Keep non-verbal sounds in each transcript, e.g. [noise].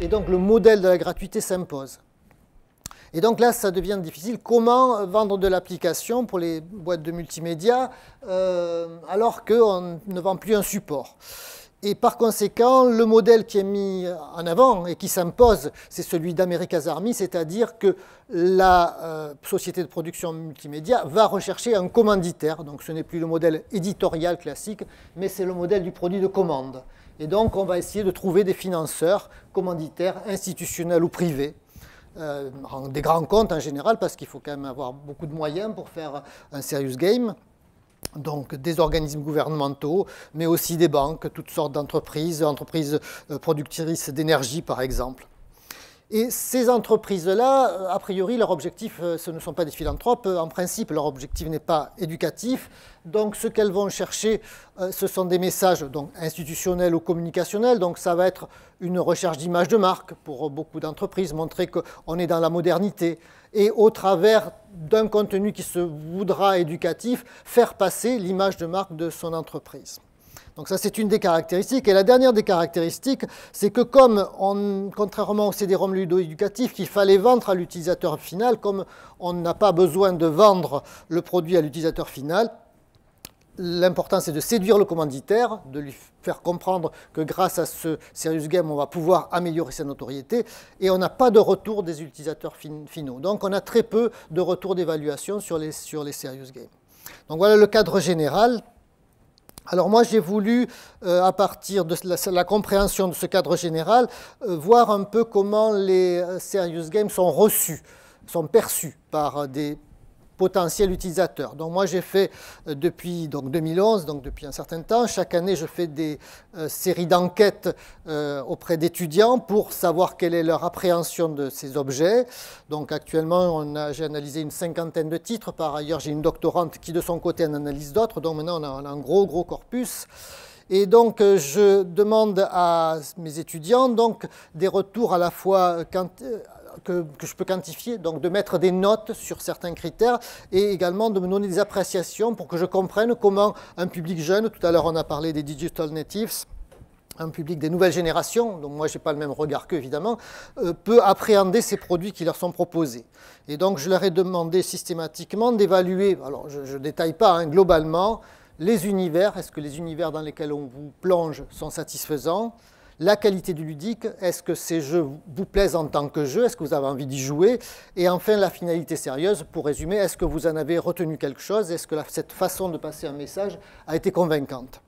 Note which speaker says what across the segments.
Speaker 1: Et donc le modèle de la gratuité s'impose. Et donc là, ça devient difficile. Comment vendre de l'application pour les boîtes de multimédia euh, alors qu'on ne vend plus un support? Et par conséquent, le modèle qui est mis en avant et qui s'impose, c'est celui d'America's Army, c'est-à-dire que la euh, société de production multimédia va rechercher un commanditaire. Donc ce n'est plus le modèle éditorial classique, mais c'est le modèle du produit de commande. Et donc on va essayer de trouver des financeurs commanditaires, institutionnels ou privés, euh, des grands comptes en général, parce qu'il faut quand même avoir beaucoup de moyens pour faire un serious game donc des organismes gouvernementaux, mais aussi des banques, toutes sortes d'entreprises, entreprises euh, productrices d'énergie par exemple. Et ces entreprises-là, euh, a priori, leur objectif, euh, ce ne sont pas des philanthropes. En principe, leur objectif n'est pas éducatif. Donc, ce qu'elles vont chercher, ce sont des messages donc, institutionnels ou communicationnels. Donc, ça va être une recherche d'image de marque pour beaucoup d'entreprises, montrer qu'on est dans la modernité, et au travers d'un contenu qui se voudra éducatif, faire passer l'image de marque de son entreprise. Donc ça, c'est une des caractéristiques. Et la dernière des caractéristiques, c'est que comme, on, contrairement au CD-ROM ludo-éducatif, qu'il fallait vendre à l'utilisateur final, comme on n'a pas besoin de vendre le produit à l'utilisateur final, l'important c'est de séduire le commanditaire, de lui faire comprendre que grâce à ce serious game, on va pouvoir améliorer sa notoriété, et on n'a pas de retour des utilisateurs finaux. Donc on a très peu de retour d'évaluation sur les, sur les serious games. Donc voilà le cadre général. Alors moi j'ai voulu, euh, à partir de la, compréhension de ce cadre général, euh, voir un peu comment les euh, serious games sont reçus, sont perçus par des potentiel utilisateur. Donc moi j'ai fait euh, depuis donc 2011, donc depuis un certain temps, chaque année je fais des euh, séries d'enquêtes euh, auprès d'étudiants pour savoir quelle est leur appréhension de ces objets. Donc actuellement j'ai analysé une cinquantaine de titres, par ailleurs j'ai une doctorante qui de son côté en analyse d'autres, donc maintenant on a, un gros gros corpus. Et donc, je demande à mes étudiants donc, des retours à la fois que, je peux quantifier, donc de mettre des notes sur certains critères et également de me donner des appréciations pour que je comprenne comment un public jeune, tout à l'heure on a parlé des digital natives, un public des nouvelles générations, donc moi je n'ai pas le même regard qu'eux évidemment, euh, peut appréhender ces produits qui leur sont proposés. Et donc je leur ai demandé systématiquement d'évaluer, alors je ne détaille pas hein, globalement, les univers, est-ce que les univers dans lesquels on vous plonge sont satisfaisants? La qualité du ludique, est-ce que ces jeux vous plaisent en tant que jeu, est-ce que vous avez envie d'y jouer, et enfin la finalité sérieuse, pour résumer, est-ce que vous en avez retenu quelque chose, est-ce que cette façon de passer un message a été convaincante?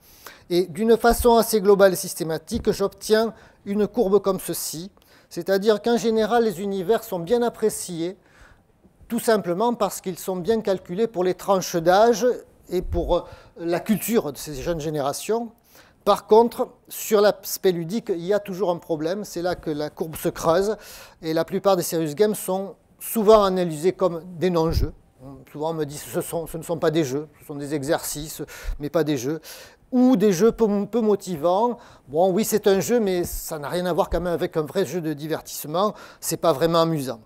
Speaker 1: Et d'une façon assez globale et systématique, j'obtiens une courbe comme ceci, c'est-à-dire qu'en général, les univers sont bien appréciés, tout simplement parce qu'ils sont bien calculés pour les tranches d'âge et pour euh, la culture de ces jeunes générations. Par contre, sur l'aspect ludique, il y a toujours un problème. C'est là que la courbe se creuse. Et la plupart des serious games sont souvent analysés comme des non-jeux. Souvent, on me dit que ce, ne sont pas des jeux, ce sont des exercices, mais pas des jeux. Ou des jeux peu, motivants. Bon, oui, c'est un jeu, mais ça n'a rien à voir quand même avec un vrai jeu de divertissement. C'est pas vraiment amusant.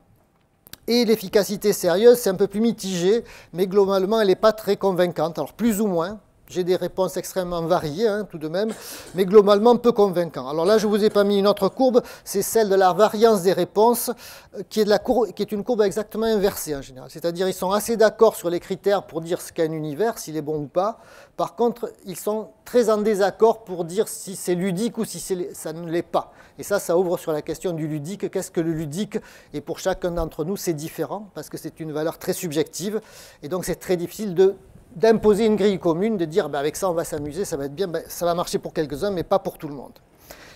Speaker 1: Et l'efficacité sérieuse, c'est un peu plus mitigé, mais globalement, elle n'est pas très convaincante. Alors, plus ou moins, j'ai des réponses extrêmement variées, hein, tout de même, mais globalement peu convaincant. Alors là, je ne vous ai pas mis une autre courbe, c'est celle de la variance des réponses, euh, qui est, qui est une courbe exactement inversée en général. C'est-à-dire ils sont assez d'accord sur les critères pour dire ce qu'est un univers, s'il est bon ou pas. Par contre, ils sont très en désaccord pour dire si c'est ludique ou si ça ne l'est pas. Et ça, ça ouvre sur la question du ludique. Qu'est-ce que le ludique? Et pour chacun d'entre nous, c'est différent, parce que c'est une valeur très subjective. Et donc, c'est très difficile de d'imposer une grille commune, de dire ben, avec ça on va s'amuser, ça va être bien, ben, ça va marcher pour quelques-uns, mais pas pour tout le monde.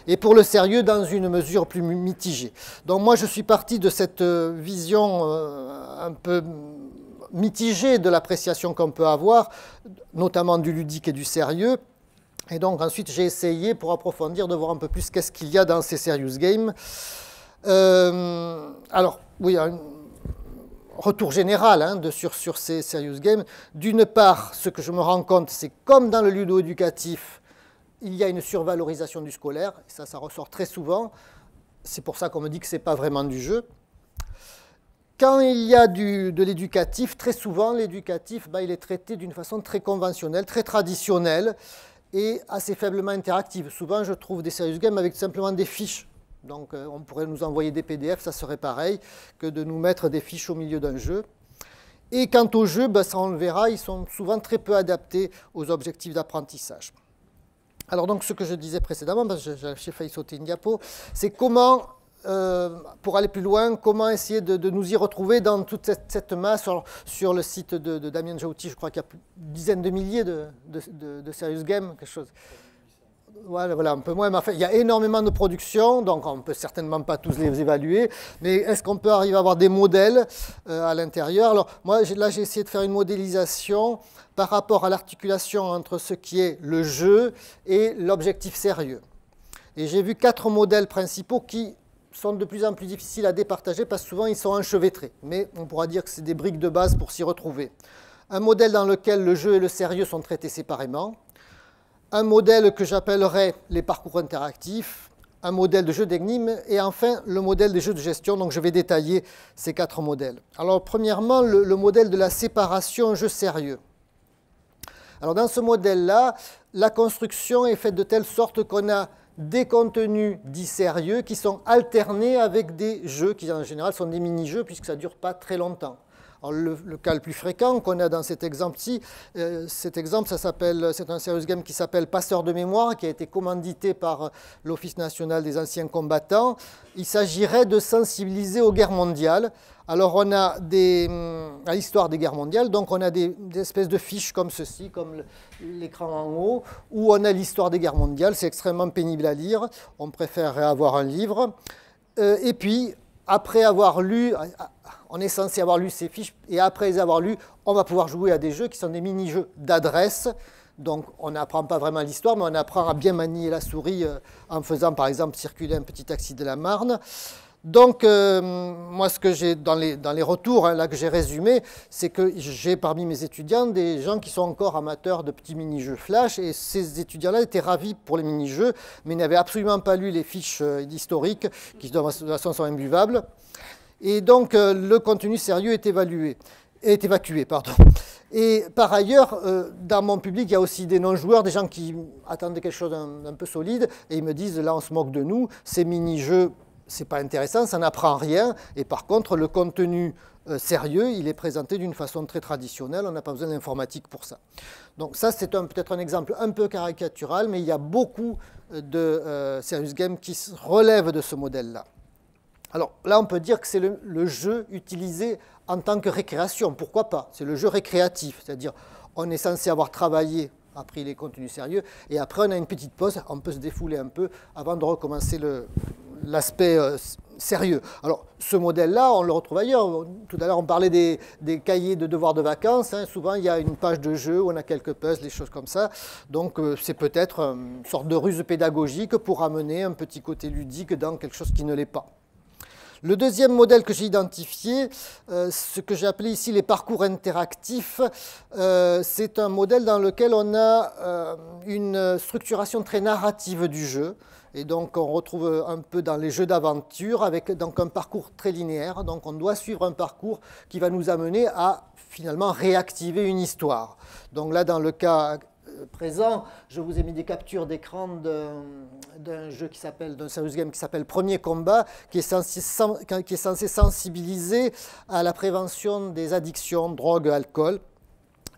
Speaker 1: Et pour le sérieux, dans une mesure plus mitigée. Donc moi je suis parti de cette euh, vision euh, un peu mitigée de l'appréciation qu'on peut avoir, notamment du ludique et du sérieux. Et donc ensuite j'ai essayé, pour approfondir, de voir un peu plus qu'est-ce qu'il y a dans ces serious games. Euh, alors, oui, retour général hein, sur, ces serious games. D'une part, ce que je me rends compte, c'est comme dans le ludo-éducatif, il y a une survalorisation du scolaire, ça, ça ressort très souvent. C'est pour ça qu'on me dit que ce n'est pas vraiment du jeu. Quand il y a de l'éducatif, très souvent, l'éducatif, bah, il est traité d'une façon très conventionnelle, très traditionnelle, et assez faiblement interactive. Souvent, je trouve des serious games avec simplement des fiches. Donc, euh, on pourrait nous envoyer des PDF, ça serait pareil que de nous mettre des fiches au milieu d'un jeu. Et quant aux jeux, ben, ça on le verra, ils sont souvent très peu adaptés aux objectifs d'apprentissage. Alors donc ce que je disais précédemment, j'ai failli sauter une diapo, c'est comment euh, pour aller plus loin, comment essayer de, nous y retrouver dans toute cette, masse sur, le site de, Damien Jauti, je crois qu'il y a une dizaine de milliers de, Serious Games, quelque chose. Voilà, un peu moins. Mais il y a énormément de productions, donc on ne peut certainement pas tous les évaluer. Mais est-ce qu'on peut arriver à avoir des modèles euh, à l'intérieur? Alors, moi, là, j'ai essayé de faire une modélisation par rapport à l'articulation entre ce qui est le jeu et l'objectif sérieux. Et j'ai vu quatre modèles principaux qui sont de plus en plus difficiles à départager parce que souvent ils sont enchevêtrés. Mais on pourra dire que c'est des briques de base pour s'y retrouver. Un modèle dans lequel le jeu et le sérieux sont traités séparément. Un modèle que j'appellerais les parcours interactifs. Un modèle de jeu d'énigmes. Et enfin, le modèle des jeux de gestion. Donc je vais détailler ces quatre modèles. Alors premièrement, le, le modèle de la séparation jeu sérieux. Alors dans ce modèle-là, la construction est faite de telle sorte qu'on a des contenus dits sérieux qui sont alternés avec des jeux qui en général sont des mini-jeux puisque ça ne dure pas très longtemps. Le, cas le plus fréquent qu'on a dans cet exemple-ci, euh, cet exemple, ça s'appelle, c'est un serious game qui s'appelle Passeur de mémoire, qui a été commandité par l'Office national des anciens combattants. Il s'agirait de sensibiliser aux guerres mondiales. Alors on a des, hum, à l'histoire des guerres mondiales, donc on a des, espèces de fiches comme ceci, comme l'écran en haut, où on a l'histoire des guerres mondiales. C'est extrêmement pénible à lire. On préférerait avoir un livre. Euh, et puis, après avoir lu, on est censé avoir lu ces fiches, et après les avoir lues, on va pouvoir jouer à des jeux qui sont des mini-jeux d'adresse. Donc on n'apprend pas vraiment l'histoire, mais on apprend à bien manier la souris euh, en faisant par exemple circuler un petit taxi de la Marne. Donc, euh, moi, ce que j'ai dans les, retours, hein, là que j'ai résumé, c'est que j'ai parmi mes étudiants des gens qui sont encore amateurs de petits mini-jeux Flash, et ces étudiants-là étaient ravis pour les mini-jeux, mais n'avaient absolument pas lu les fiches euh, historiques, qui de toute façon sont imbuvables. Et donc, euh, le contenu sérieux est évalué est évacué. Pardon. Et par ailleurs, dans mon public, il y a aussi des non-joueurs, des gens qui attendaient quelque chose d'un un peu solide, et ils me disent, là, on se moque de nous, ces mini-jeux c'est pas intéressant, ça n'apprend rien. Et par contre, le contenu euh, sérieux, il est présenté d'une façon très traditionnelle, on n'a pas besoin d'informatique pour ça. Donc ça, c'est peut-être un exemple un peu caricatural, mais il y a beaucoup euh, de euh, serious games qui relèvent de ce modèle-là. Alors là, on peut dire que c'est le, jeu utilisé en tant que récréation. Pourquoi pas? C'est le jeu récréatif, c'est-à-dire on est censé avoir travaillé appris les contenus sérieux, et après on a une petite pause, on peut se défouler un peu avant de recommencer l'aspect euh, sérieux. Alors, ce modèle-là, on le retrouve ailleurs. Tout à l'heure, on parlait des, cahiers de devoirs de vacances. Hein. Souvent, il y a une page de jeu où on a quelques puzzles, des choses comme ça. Donc, euh, c'est peut-être une sorte de ruse pédagogique pour amener un petit côté ludique dans quelque chose qui ne l'est pas. Le deuxième modèle que j'ai identifié, euh, ce que j'ai appelé ici les parcours interactifs, c'est un modèle dans lequel on a une structuration très narrative du jeu. Et donc on retrouve un peu dans les jeux d'aventure avec un parcours très linéaire. Donc on doit suivre un parcours qui va nous amener à finalement réactiver une histoire. Donc là dans le cas euh, présent, je vous ai mis des captures d'écran d'un jeu qui s'appelle, d'un serious game qui s'appelle Premier Combat, qui est, censé, qui est censé sensibiliser à la prévention des addictions, drogue, alcool.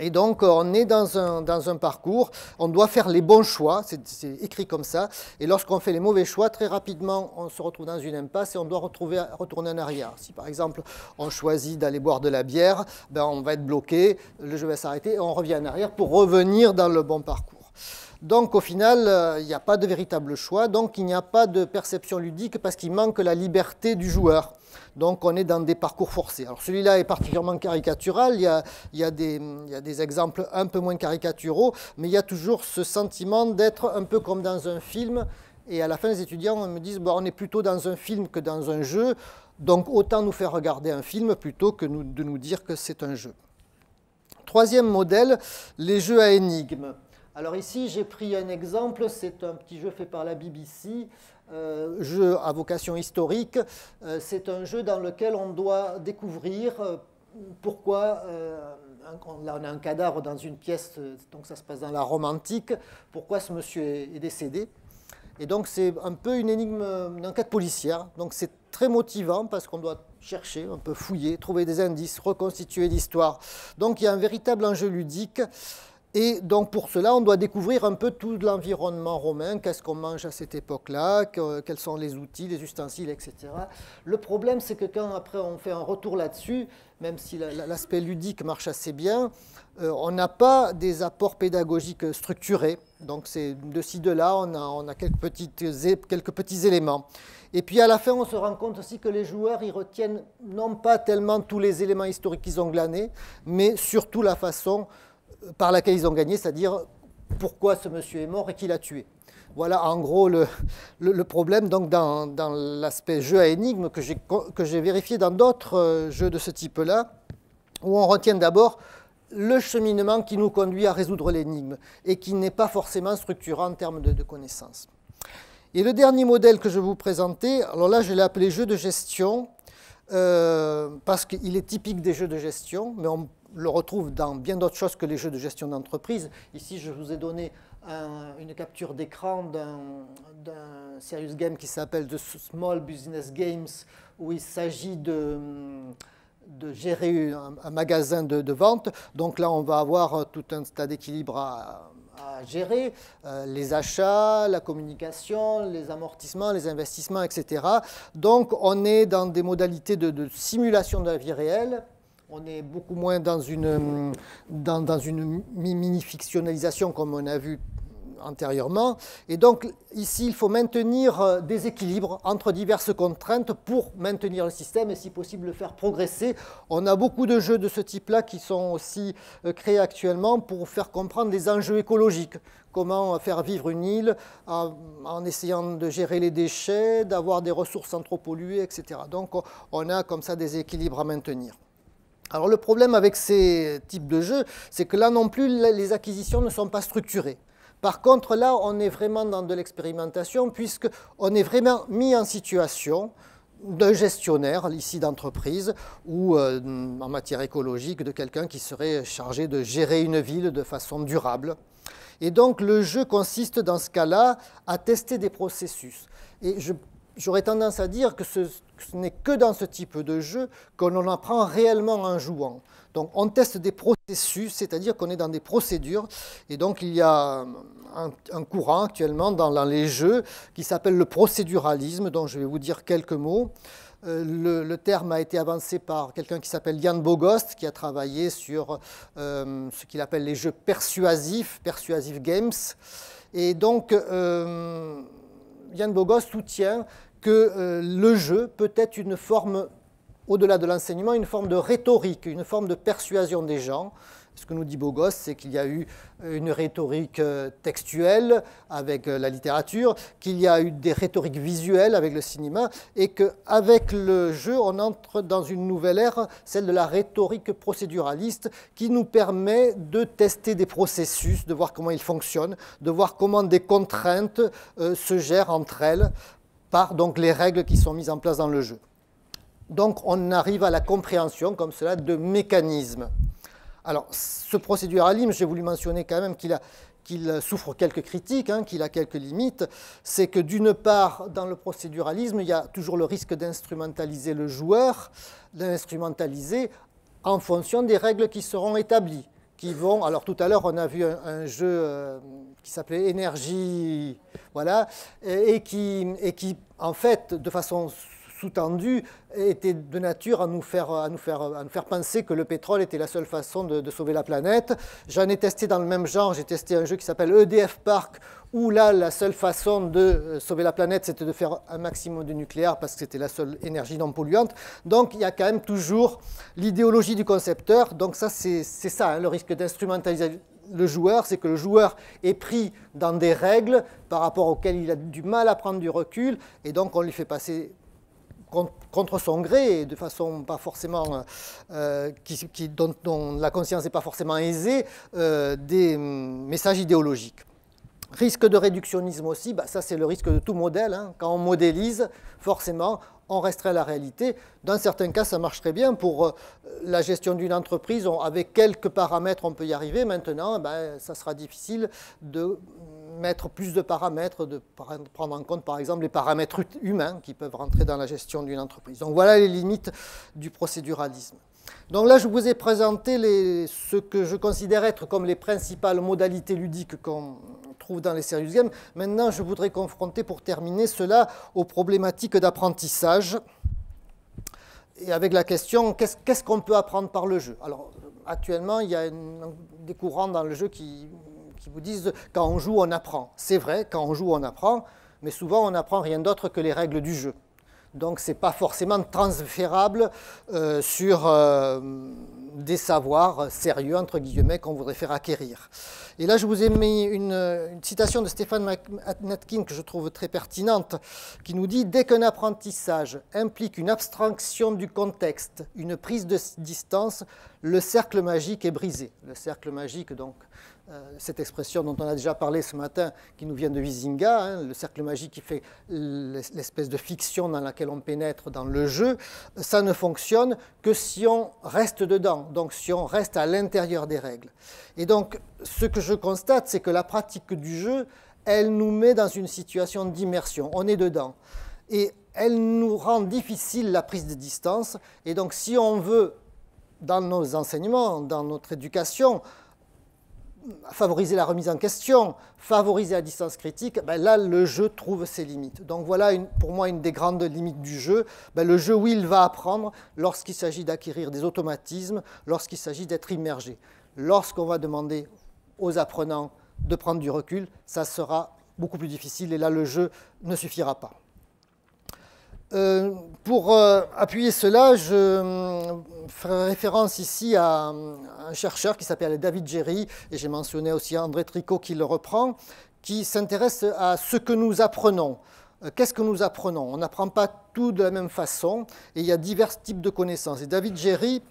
Speaker 1: Et donc, on est dans un, parcours, on doit faire les bons choix, c'est écrit comme ça, et lorsqu'on fait les mauvais choix, très rapidement, on se retrouve dans une impasse et on doit retourner en arrière. Si par exemple, on choisit d'aller boire de la bière, ben, on va être bloqué, le jeu va s'arrêter et on revient en arrière pour revenir dans le bon parcours. Donc au final, euh, il n'y a pas de véritable choix, donc il n'y a pas de perception ludique parce qu'il manque la liberté du joueur. Donc on est dans des parcours forcés. Alors celui-là est particulièrement caricatural, il y, a, des, exemples un peu moins caricaturaux, mais il y a toujours ce sentiment d'être un peu comme dans un film. Et à la fin, les étudiants me disent, bon, on est plutôt dans un film que dans un jeu, donc autant nous faire regarder un film plutôt que de nous dire que c'est un jeu. Troisième modèle, les jeux à énigmes. Alors ici, j'ai pris un exemple, c'est un petit jeu fait par la BBC, euh, jeu à vocation historique. Euh, c'est un jeu dans lequel on doit découvrir euh, pourquoi là on a un cadavre dans une pièce, donc ça se passe dans la Rome antique, pourquoi ce monsieur est, décédé Et donc c'est un peu une énigme, une enquête policière, donc c'est très motivant parce qu'on doit chercher, un peu fouiller, trouver des indices, reconstituer l'histoire. Donc il y a un véritable enjeu ludique. Et donc pour cela, on doit découvrir un peu tout l'environnement romain, qu'est-ce qu'on mange à cette époque-là, quels sont les outils, les ustensiles, etc. Le problème, c'est que quand après on fait un retour là-dessus, même si l'aspect ludique marche assez bien, euh, on n'a pas des apports pédagogiques structurés. Donc c'est de ci, de là, on a, quelques, quelques petits éléments. Et puis à la fin, on se rend compte aussi que les joueurs, ils retiennent non pas tellement tous les éléments historiques qu'ils ont glanés, mais surtout la façon par laquelle ils ont gagné, c'est-à-dire pourquoi ce monsieur est mort et qui l'a tué. Voilà en gros le, problème donc dans, l'aspect jeu à énigme que j'ai vérifié dans d'autres euh, jeux de ce type-là, où on retient d'abord le cheminement qui nous conduit à résoudre l'énigme et qui n'est pas forcément structurant en termes de, connaissances. Et le dernier modèle que je vais vous présenter, alors là je l'ai appelé jeu de gestion, euh, parce qu'il est typique des jeux de gestion, mais on le retrouve dans bien d'autres choses que les jeux de gestion d'entreprise. Ici, je vous ai donné une capture d'écran d'un serious game qui s'appelle The Small Business Games, où il s'agit de, gérer un, magasin de, vente. Donc là, on va avoir tout un tas d'équilibre à, gérer, euh, les achats, la communication, les amortissements, les investissements, etc. Donc on est dans des modalités de simulation de la vie réelle on est beaucoup moins dans une, mini-fictionnalisation comme on a vu antérieurement. Et donc ici, il faut maintenir euh, des équilibres entre diverses contraintes pour maintenir le système et si possible le faire progresser. On a beaucoup de jeux de ce type-là qui sont aussi euh, créés actuellement pour faire comprendre des enjeux écologiques. Comment faire vivre une île en, en essayant de gérer les déchets, d'avoir des ressources polluer, etc. Donc on a comme ça des équilibres à maintenir. Alors le problème avec ces types de jeux, c'est que là non plus, les acquisitions ne sont pas structurées. Par contre, là, on est vraiment dans de l'expérimentation, puisqu'on est vraiment mis en situation d'un gestionnaire, ici d'entreprise, ou euh, en matière écologique, de quelqu'un qui serait chargé de gérer une ville de façon durable. Et donc le jeu consiste dans ce cas-là à tester des processus. Et je j'aurais tendance à dire que ce, n'est que dans ce type de jeu qu'on en apprend réellement en jouant. Donc on teste des processus, c'est-à-dire qu'on est dans des procédures, et donc il y a un, courant actuellement dans, les jeux qui s'appelle le procéduralisme, dont je vais vous dire quelques mots. Euh, le, terme a été avancé par quelqu'un qui s'appelle Jan Bogost, qui a travaillé sur euh, ce qu'il appelle les jeux persuasifs, persuasive games. Et donc, euh, Yann Bogos soutient que euh, le jeu peut être une forme, au-delà de l'enseignement, une forme de rhétorique, une forme de persuasion des gens. Ce que nous dit Bogos, c'est qu'il y a eu une rhétorique euh, textuelle avec euh, la littérature, qu'il y a eu des rhétoriques visuelles avec le cinéma, et qu'avec le jeu, on entre dans une nouvelle ère, celle de la rhétorique procéduraliste, qui nous permet de tester des processus, de voir comment ils fonctionnent, de voir comment des contraintes euh, se gèrent entre elles par donc, les règles qui sont mises en place dans le jeu. Donc on arrive à la compréhension, comme cela, de mécanismes. Alors, ce procéduralisme, j'ai voulu mentionner quand même qu'il souffre quelques critiques, hein, qu'il a quelques limites. C'est que d'une part, dans le procéduralisme, il y a toujours le risque d'instrumentaliser le joueur, d'instrumentaliser en fonction des règles qui seront établies. Qui vont, alors tout à l'heure, on a vu un, jeu euh, qui s'appelait Énergie, voilà, et, qui, et qui, en fait, de façon sous-tendu était de nature à nous, faire, à, nous faire, à nous faire penser que le pétrole était la seule façon de, sauver la planète. J'en ai testé dans le même genre, j'ai testé un jeu qui s'appelle EDF Park, où là, la seule façon de euh, sauver la planète, c'était de faire un maximum de nucléaire parce que c'était la seule énergie non polluante. Donc il y a quand même toujours l'idéologie du concepteur. Donc ça, c'est ça, hein, le risque d'instrumentaliser le joueur, c'est que le joueur est pris dans des règles par rapport auxquelles il a du mal à prendre du recul, et donc on lui fait passer contre son gré de façon pas forcément euh, qui, dont, la conscience n'est pas forcément aisée, euh, des messages idéologiques. Risque de réductionnisme aussi, bah, ça c'est le risque de tout modèle. Hein. Quand on modélise, forcément, on restreint la réalité. Dans certains cas, ça marche très bien. Pour euh, la gestion d'une entreprise, avec quelques paramètres, on peut y arriver. Maintenant, ben, ça sera difficile de mettre plus de paramètres, de prendre en compte par exemple les paramètres humains qui peuvent rentrer dans la gestion d'une entreprise. Donc voilà les limites du procéduralisme. Donc là, je vous ai présenté les, ce que je considère être comme les principales modalités ludiques qu'on trouve dans les serious games. Maintenant, je voudrais confronter pour terminer cela aux problématiques d'apprentissage et avec la question qu'est-ce qu'on peut apprendre par le jeu? Alors, actuellement, il y a des courants dans le jeu qui, qui vous disent quand on joue, on apprend. C'est vrai, quand on joue, on apprend, mais souvent, on n'apprend rien d'autre que les règles du jeu. Donc ce n'est pas forcément transférable euh, sur euh, des savoirs sérieux, entre guillemets, qu'on voudrait faire acquérir. Et là, je vous ai mis une, citation de Stéphane Natkin que je trouve très pertinente, qui nous dit « Dès qu'un apprentissage implique une abstraction du contexte, une prise de distance, le cercle magique est brisé. » Le cercle magique, donc, cette expression dont on a déjà parlé ce matin, qui nous vient de Wisinga, hein, le cercle magique qui fait l'espèce de fiction dans laquelle on pénètre dans le jeu, ça ne fonctionne que si on reste dedans, donc si on reste à l'intérieur des règles. Et donc, ce que je constate, c'est que la pratique du jeu, elle nous met dans une situation d'immersion, on est dedans. Et elle nous rend difficile la prise de distance. Et donc, si on veut, dans nos enseignements, dans notre éducation, favoriser la remise en question, favoriser la distance critique, ben là, le jeu trouve ses limites. Donc voilà, pour moi, une des grandes limites du jeu. Ben le jeu, oui, il va apprendre lorsqu'il s'agit d'acquérir des automatismes, lorsqu'il s'agit d'être immergé. Lorsqu'on va demander aux apprenants de prendre du recul, ça sera beaucoup plus difficile et là, le jeu ne suffira pas. Euh, pour euh, appuyer cela, je euh, ferai référence ici à, un chercheur qui s'appelle David Jerry, et j'ai mentionné aussi André Tricot qui le reprend, qui s'intéresse à ce que nous apprenons. Qu'est-ce que nous apprenons? On n'apprend pas tout de la même façon, et il y a divers types de connaissances. Et David Jerry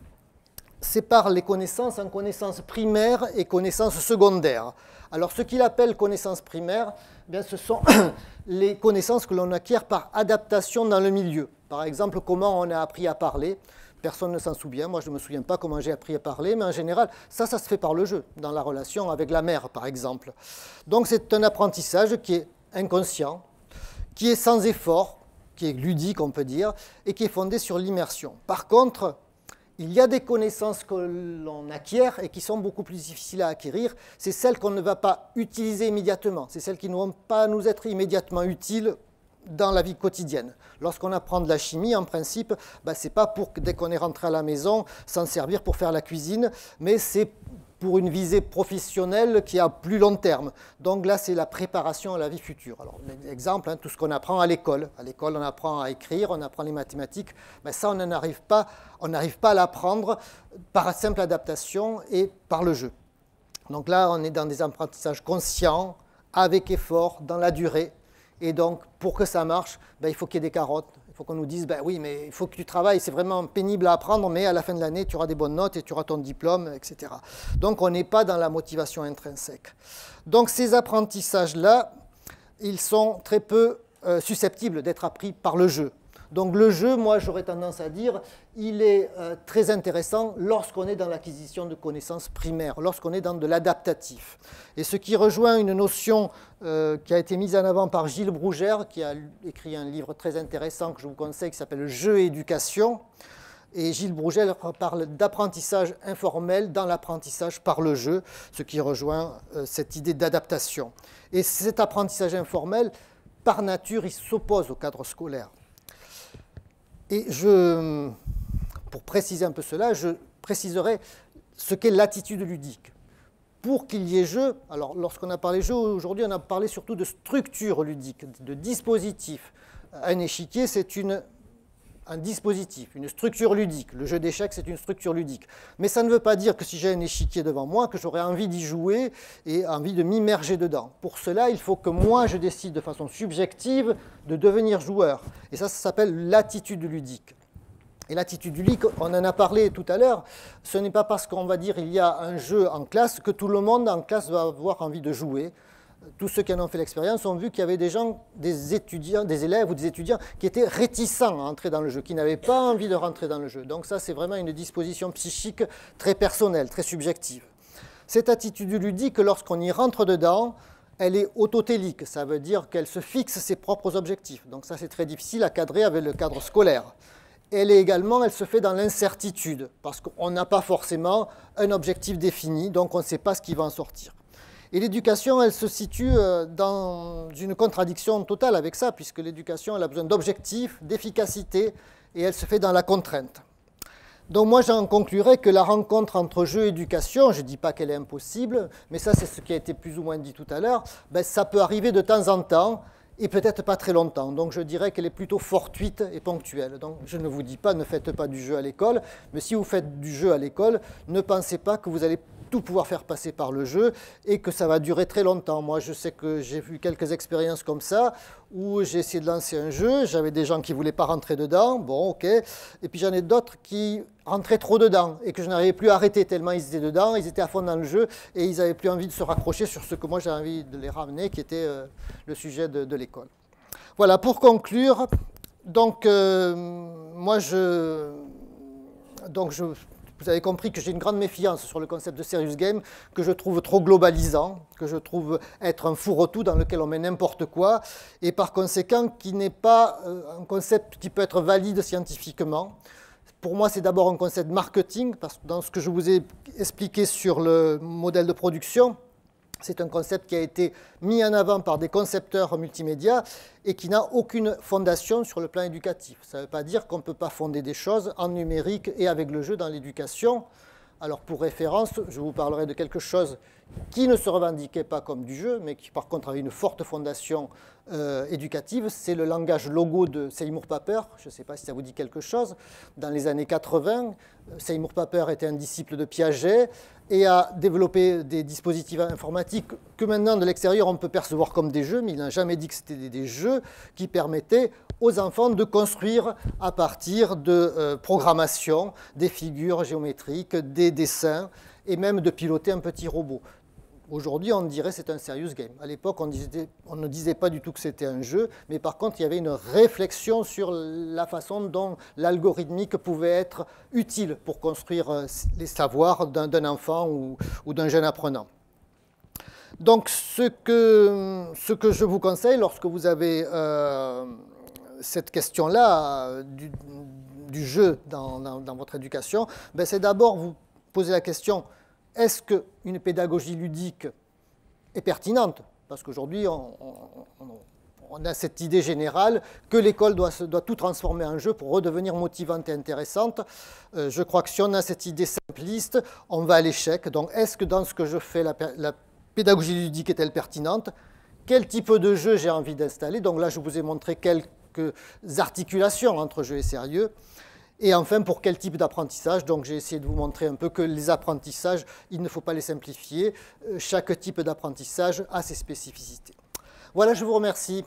Speaker 1: sépare les connaissances en connaissances primaires et connaissances secondaires. Alors ce qu'il appelle connaissances primaires, eh bien, ce sont [coughs] les connaissances que l'on acquiert par adaptation dans le milieu. Par exemple, comment on a appris à parler. Personne ne s'en souvient. Moi, je ne me souviens pas comment j'ai appris à parler, mais en général, ça, ça se fait par le jeu, dans la relation avec la mère, par exemple. Donc, c'est un apprentissage qui est inconscient, qui est sans effort, qui est ludique, on peut dire, et qui est fondé sur l'immersion. Par contre, il y a des connaissances que l'on acquiert et qui sont beaucoup plus difficiles à acquérir. C'est celles qu'on ne va pas utiliser immédiatement. C'est celles qui ne vont pas nous être immédiatement utiles dans la vie quotidienne. Lorsqu'on apprend de la chimie, en principe, bah, ce n'est pas pour, dès qu'on est rentré à la maison, s'en servir pour faire la cuisine, mais c'est pour une visée professionnelle qui a plus long terme. Donc là, c'est la préparation à la vie future. Alors, exemple, hein, tout ce qu'on apprend à l'école. À l'école, on apprend à écrire, on apprend les mathématiques, mais ça, on n'arrive pas, à l'apprendre par simple adaptation et par le jeu. Donc là, on est dans des apprentissages conscients, avec effort, dans la durée. Et donc, pour que ça marche, ben, il faut qu'il y ait des carottes, faut qu'on nous dise, ben oui, mais il faut que tu travailles, c'est vraiment pénible à apprendre, mais à la fin de l'année, tu auras des bonnes notes et tu auras ton diplôme, etc. Donc on n'est pas dans la motivation intrinsèque. Donc ces apprentissages-là, ils sont très peu euh, susceptibles d'être appris par le jeu. Donc le jeu, moi j'aurais tendance à dire, il est euh, très intéressant lorsqu'on est dans l'acquisition de connaissances primaires, lorsqu'on est dans de l'adaptatif. Et ce qui rejoint une notion euh, qui a été mise en avant par Gilles Brougère, qui a écrit un livre très intéressant que je vous conseille, qui s'appelle Jeu et éducation. Et Gilles Brougère parle d'apprentissage informel dans l'apprentissage par le jeu, ce qui rejoint euh, cette idée d'adaptation. Et cet apprentissage informel, par nature, il s'oppose au cadre scolaire. Et je, pour préciser un peu cela, je préciserai ce qu'est l'attitude ludique. Pour qu'il y ait jeu, alors lorsqu'on a parlé jeu aujourd'hui, on a parlé surtout de structure ludique, de dispositif. Un échiquier, c'est une un dispositif, une structure ludique. Le jeu d'échecs, c'est une structure ludique. Mais ça ne veut pas dire que si j'ai un échiquier devant moi, que j'aurai envie d'y jouer et envie de m'immerger dedans. Pour cela, il faut que moi, je décide de façon subjective de devenir joueur. Et ça, ça s'appelle l'attitude ludique. Et l'attitude ludique, on en a parlé tout à l'heure, ce n'est pas parce qu'on va dire il y a un jeu en classe que tout le monde en classe va avoir envie de jouer. Tous ceux qui en ont fait l'expérience ont vu qu'il y avait des gens, des étudiants, des élèves ou des étudiants qui étaient réticents à entrer dans le jeu, qui n'avaient pas envie de rentrer dans le jeu. Donc ça, c'est vraiment une disposition psychique très personnelle, très subjective. Cette attitude ludique, lorsqu'on y rentre dedans, elle est autotélique, ça veut dire qu'elle se fixe ses propres objectifs. Donc ça, c'est très difficile à cadrer avec le cadre scolaire. Elle est également, elle se fait dans l'incertitude, parce qu'on n'a pas forcément un objectif défini, donc on ne sait pas ce qui va en sortir. Et l'éducation, elle se situe euh, dans une contradiction totale avec ça, puisque l'éducation, elle a besoin d'objectifs, d'efficacité, et elle se fait dans la contrainte. Donc moi, j'en conclurai que la rencontre entre jeu et éducation, je ne dis pas qu'elle est impossible, mais ça, c'est ce qui a été plus ou moins dit tout à l'heure, ben, ça peut arriver de temps en temps, et peut-être pas très longtemps. Donc je dirais qu'elle est plutôt fortuite et ponctuelle. Donc je ne vous dis pas ne faites pas du jeu à l'école, mais si vous faites du jeu à l'école, ne pensez pas que vous allez tout pouvoir faire passer par le jeu et que ça va durer très longtemps. Moi, je sais que j'ai vu quelques expériences comme ça où j'ai essayé de lancer un jeu, j'avais des gens qui ne voulaient pas rentrer dedans, bon, ok, et puis j'en ai d'autres qui rentraient trop dedans et que je n'arrivais plus à arrêter tellement ils étaient dedans, ils étaient à fond dans le jeu et ils n'avaient plus envie de se raccrocher sur ce que moi j'avais envie de les ramener, qui était euh, le sujet de, l'école. Voilà, pour conclure, donc euh, moi je, donc je vous avez compris que j'ai une grande méfiance sur le concept de serious game, que je trouve trop globalisant, que je trouve être un fourre-tout dans lequel on met n'importe quoi, et par conséquent qui n'est pas euh, un concept qui peut être valide scientifiquement. Pour moi, c'est d'abord un concept marketing, parce que dans ce que je vous ai expliqué sur le modèle de production, c'est un concept qui a été mis en avant par des concepteurs multimédia et qui n'a aucune fondation sur le plan éducatif. Ça ne veut pas dire qu'on ne peut pas fonder des choses en numérique et avec le jeu dans l'éducation. Alors pour référence, je vous parlerai de quelque chose qui ne se revendiquait pas comme du jeu, mais qui par contre avait une forte fondation euh, éducative, c'est le langage logo de Seymour Papert. Je ne sais pas si ça vous dit quelque chose. Dans les années 80, Seymour Papert était un disciple de Piaget et a développé des dispositifs informatiques que maintenant de l'extérieur on peut percevoir comme des jeux, mais il n'a jamais dit que c'était des jeux qui permettaient aux enfants de construire à partir de euh, programmation des figures géométriques, des dessins et même de piloter un petit robot. Aujourd'hui, on dirait que c'est un serious game. À l'époque, on, ne disait pas du tout que c'était un jeu, mais par contre, il y avait une réflexion sur la façon dont l'algorithmique pouvait être utile pour construire euh, les savoirs d'un enfant ou, d'un jeune apprenant. Donc, ce que, ce que, je vous conseille lorsque vous avez euh, cette question-là euh, du, jeu dans, votre éducation, ben c'est d'abord vous poser la question est-ce qu'une pédagogie ludique est pertinente? Parce qu'aujourd'hui, on, a cette idée générale que l'école doit, tout transformer en jeu pour redevenir motivante et intéressante. Euh, je crois que si on a cette idée simpliste, on va à l'échec. Donc, est-ce que dans ce que je fais, la, la pédagogie ludique est-elle pertinente? Quel type de jeu j'ai envie d'installer? Donc là, je vous ai montré quelques articulations entre jeu et sérieux. Et enfin, pour quel type d'apprentissage? Donc j'ai essayé de vous montrer un peu que les apprentissages, il ne faut pas les simplifier. Euh, chaque type d'apprentissage a ses spécificités. Voilà, je vous remercie.